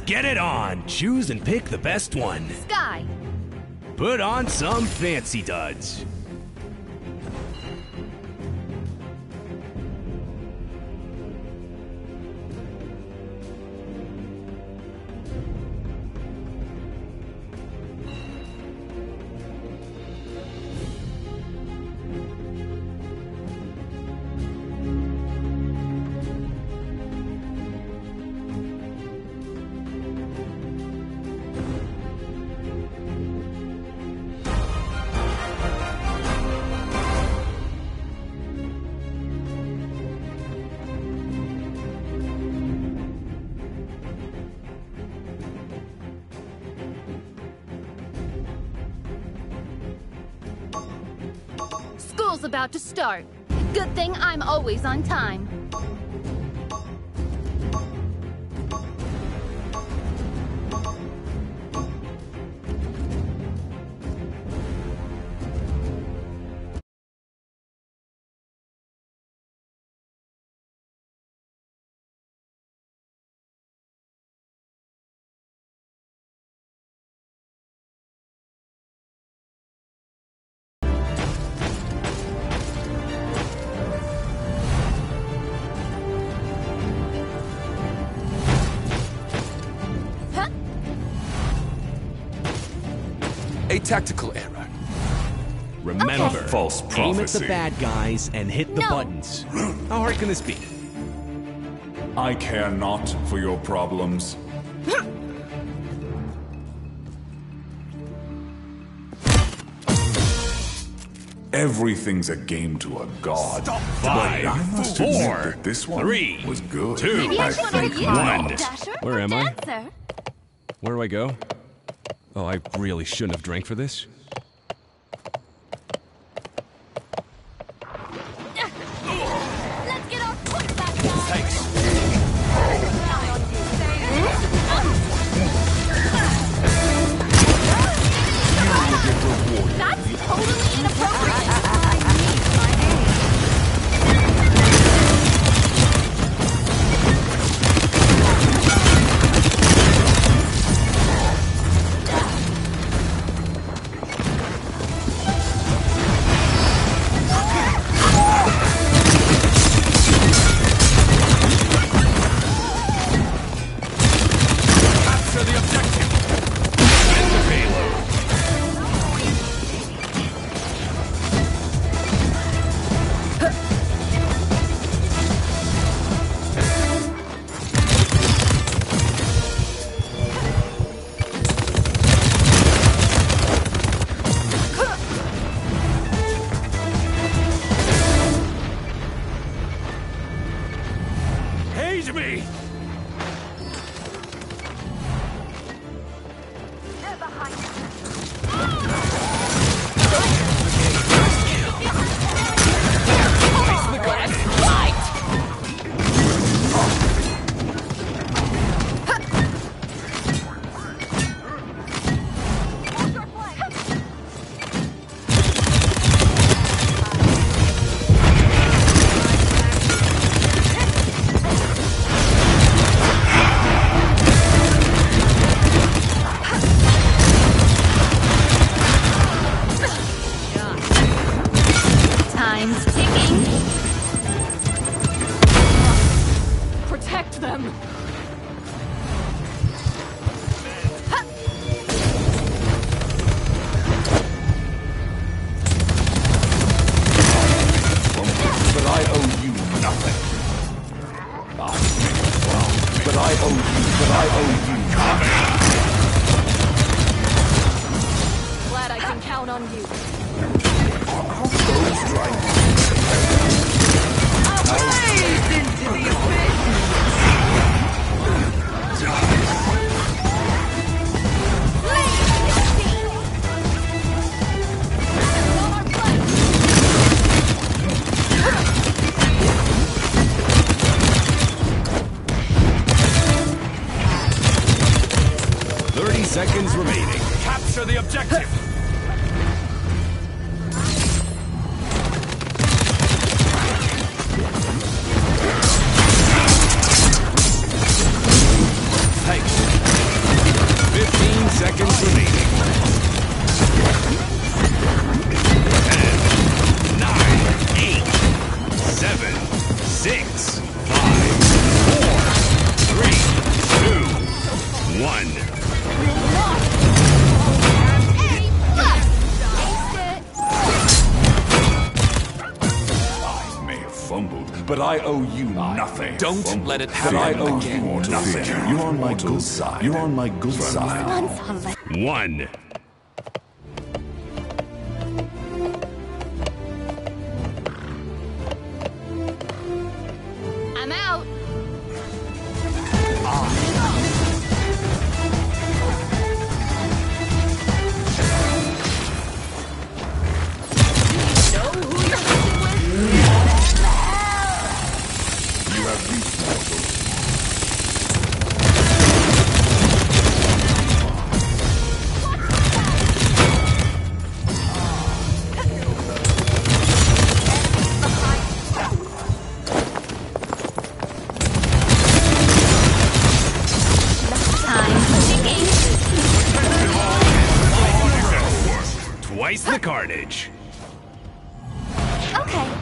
Let's get it on. Choose and pick the best one. Skye. Put on some fancy duds. About to start. Good thing I'm always on time. Tactical error. Remember, False aim at the bad guys and hit the No. buttons. How hard can this be? I care not for your problems. Everything's a game to a god. Five, but I must four, admit that this one three, was good. two, Maybe I think one. Where am I? Where do I go? Oh, I really shouldn't have drank for this. Count on you. nothing. Don't From let it happen I owe again. You nothing. You're on my good side. You're on my good side. One. Slice the carnage. Okay,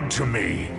lied to me.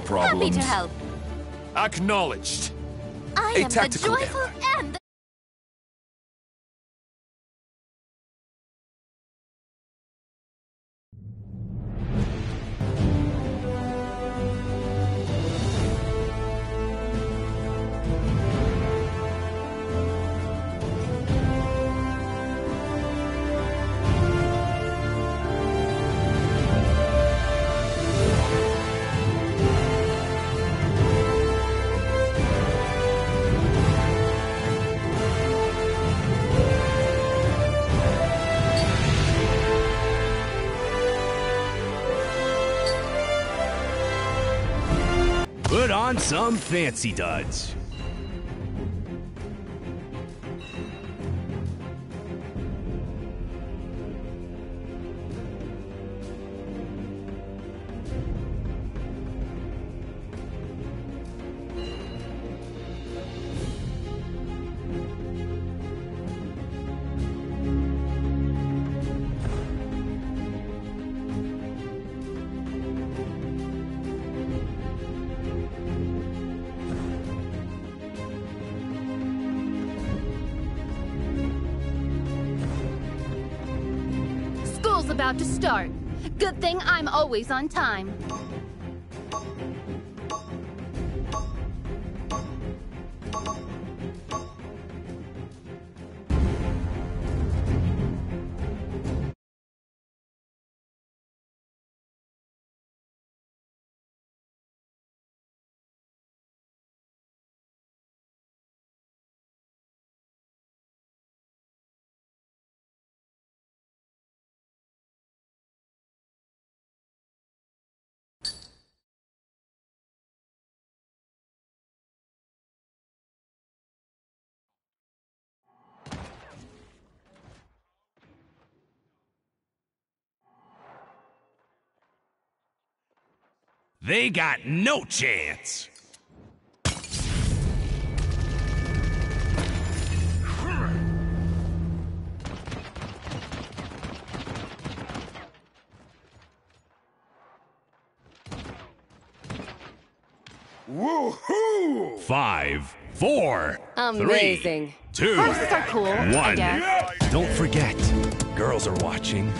problems. Happy to help. Acknowledged. I A am tactical the joyful error. some fancy duds. About to start. Good thing I'm always on time. They got no chance. Woohoo! Five, four, Amazing. three, two, Horses are cool, I one. guess. Don't forget, girls are watching.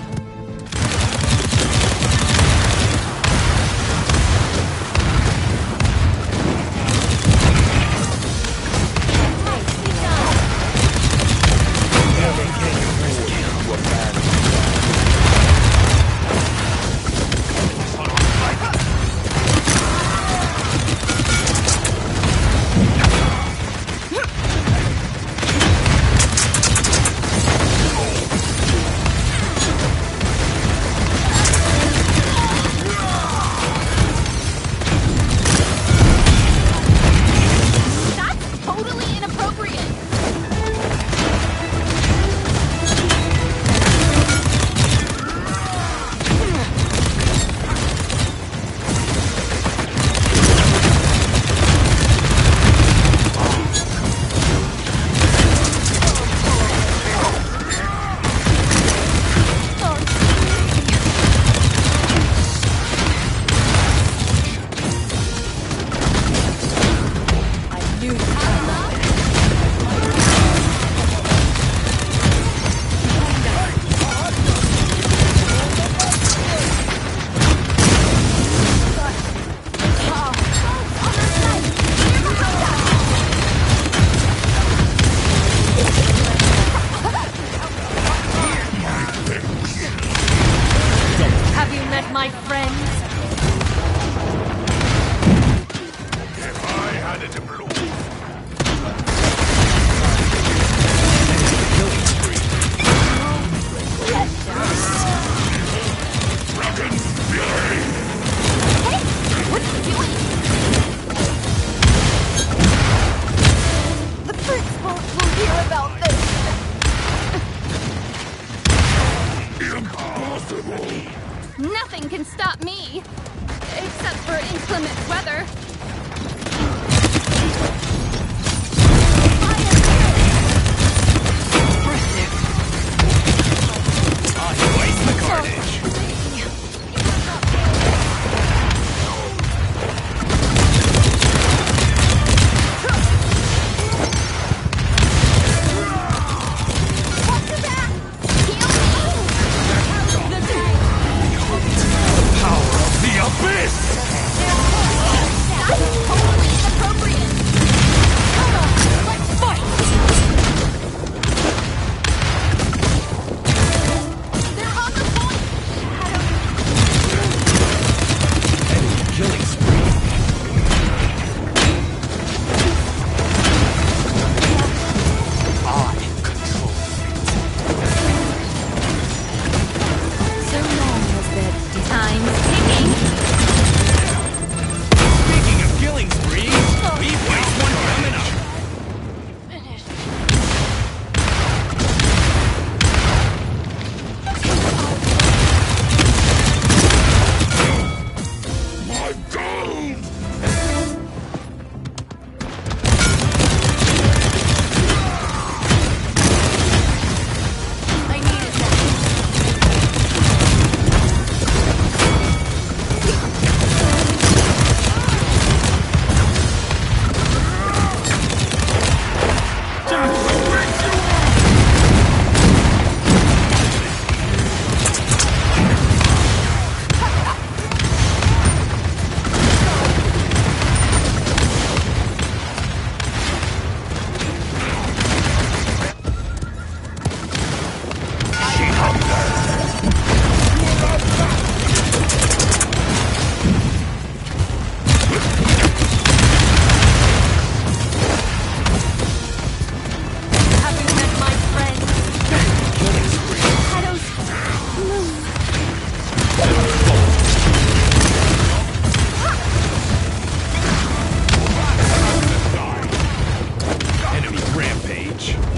much.